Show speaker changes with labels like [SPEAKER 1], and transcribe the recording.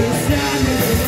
[SPEAKER 1] It's